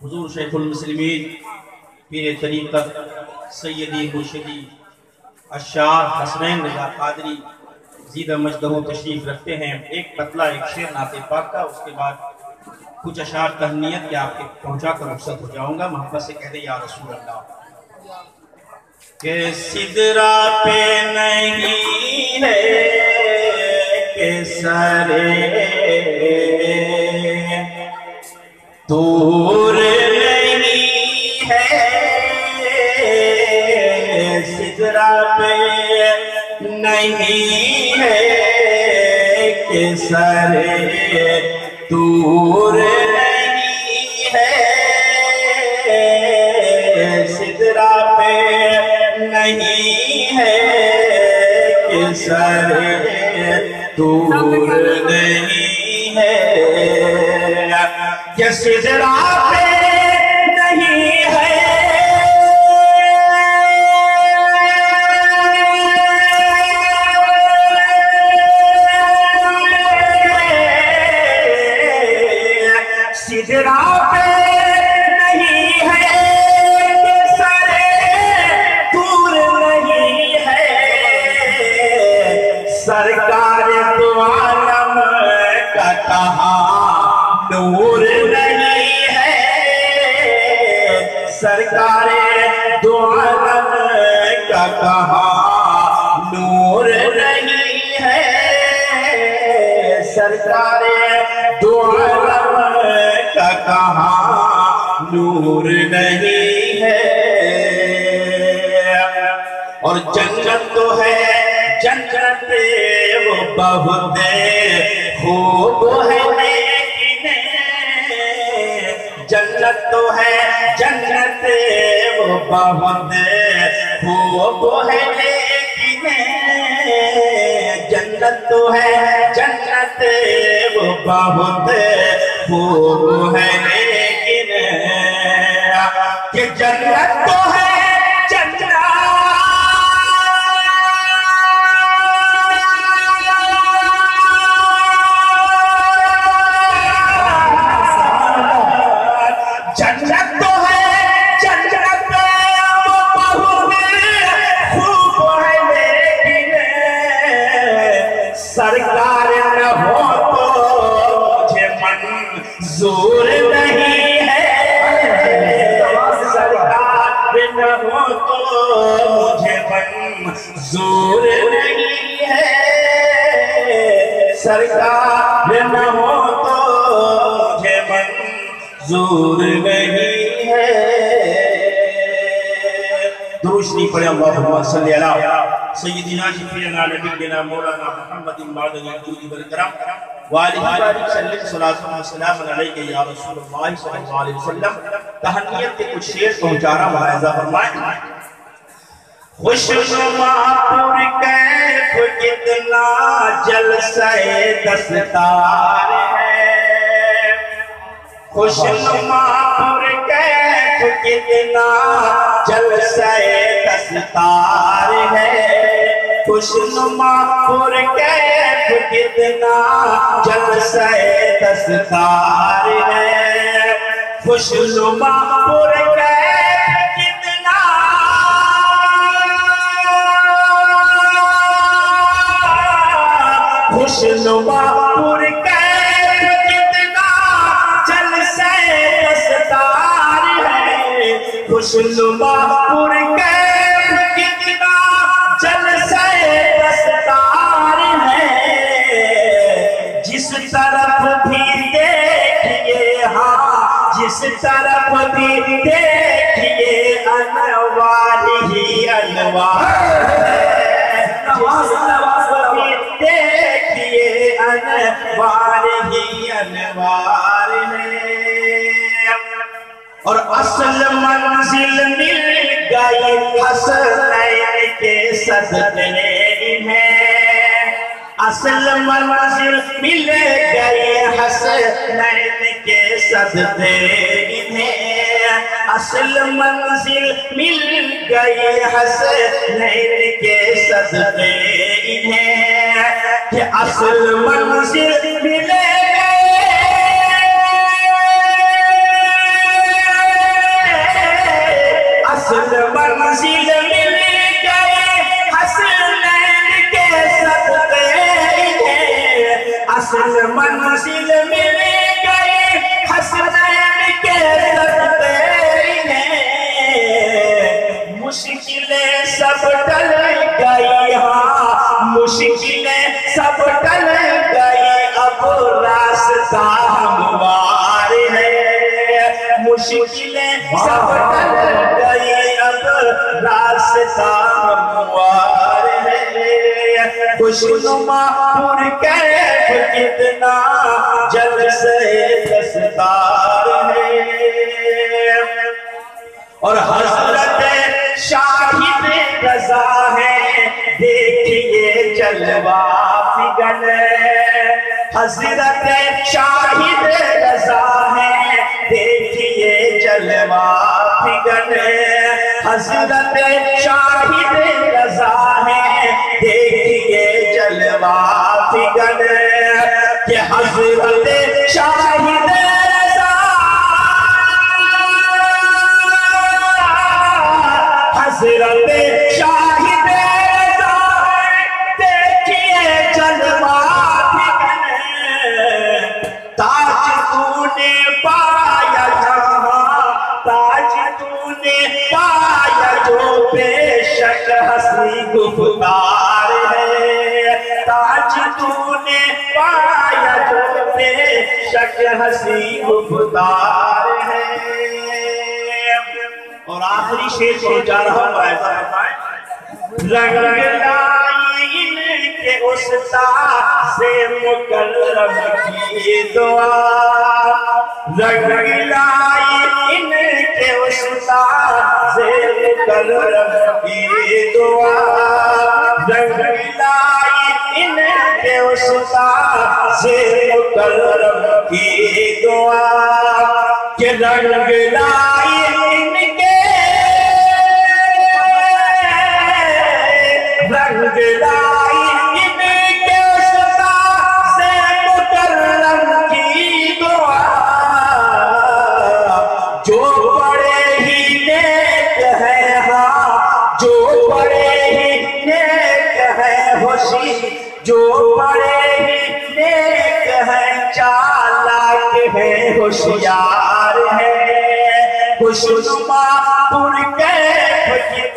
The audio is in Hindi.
हुजूर शेखुलमसलमीन पीर तरीक़त सैदी मुर्शदी अशाह हसनैन रजा कादरी, जीदा मजदहो तशरीफ़ रखते हैं। एक पतला, एक शेर नाते पाक का, उसके बाद कुछ अशार तहनीत के आपके पहुँचा कर रुखसत हो जाऊँगा। मोहब्बत से कह दे, या रसूल अल्लाह के सिदरा पे नहीं है, के सरे दूर नहीं है के सरे दूर नहीं है। सिदरा पे नहीं है कि सरे दूर नहीं है। कि सिदरा सरकार आलम का नूर नहीं है। सरकार आलम का कहा, नूर नहीं है। सरकार आलम का कहा, नूर नहीं है। और जन्नत तो है, जन्नत बहुत खूब है जन्नत तो है जन्नत, वो बहुत खूब है जन्नत तो है जन्नत, वो बहुत खूब है लेकिन कि जन्नत तो है सरकार न हो तो मुझे मंजूर नहीं है। सरकार न हो तो मुझे मंजूर नहीं है। सरकार न हो तो मुझे मंजूर नहीं है। दुरुशनी पढ़े अल्लाहुम्मा सल्ली अला सय्यिदिना शफीना नबीना मौलाना मुहम्मदिन मदनी दूरी वल करम वालिहि बारिक सल्लल्लाहु अलैहि या रसूलुल्लाह सल्लल्लाहु अलैहि वसल्लम तहन्नियत के कुछ शेर पहुँचा रहा मुलाहिजा फरमाए खुशनुमा पुर कैफ कितना जलसे दस्तार है खुशनुमा पुर कैफ कितना जलसे दस्तार है खुशनुमा पुर कैफ कितना जलसे दस्तार है। खुशनुमा पुर कैफ कितना। खुशनुमा पुर कैफ कितना जलसे दस्तार है। खुशनुमा पुर कैफ ही और असल मंजिल मिल गई हसनैन के सदके में। असल मंजिल मिल गई हसनैन के सदके इन्हें असल मंजिल मिल गई हसनैन के सदमे इन्हें असल मंजिल मिले मन मंजिल मिल मुश्किलें सब टल गई अब रास्ता हमवार है। मुश्किलें सब टल गई, अब रास्ता हमवार है। खुशनुमा पुर कितना जल से दस्तार है। और हज़रत शाहिद रजा है देखिए जलवा फिगन हज़रत शाहिद रजा है। देखिए जलवा फिगन हज़रत शाहिद रजा है। देखिए जलवा फिगन के हज़रत शाहिद तूने पाया जो बेशक हँसी गुफ्तार है। और आखिरी शेर पहुँचा रहा हूँ ऐसा रंग लाई इनके उस्ताद से मुकर्रम की दुआ। रंग लाई इनके उस्ताद से मुकर्रम की दुआ। रंग लाई से मुकर्रम की दुआ के रंग लाई इनके। रंग लाई इनके से मुकर्रम की दुआ। जो बड़े ही नेक है हाँ जो बड़े ही नेक है, होशी जो ही नेक है चालाक है होशियार है। खुशनुमा पुर कैफ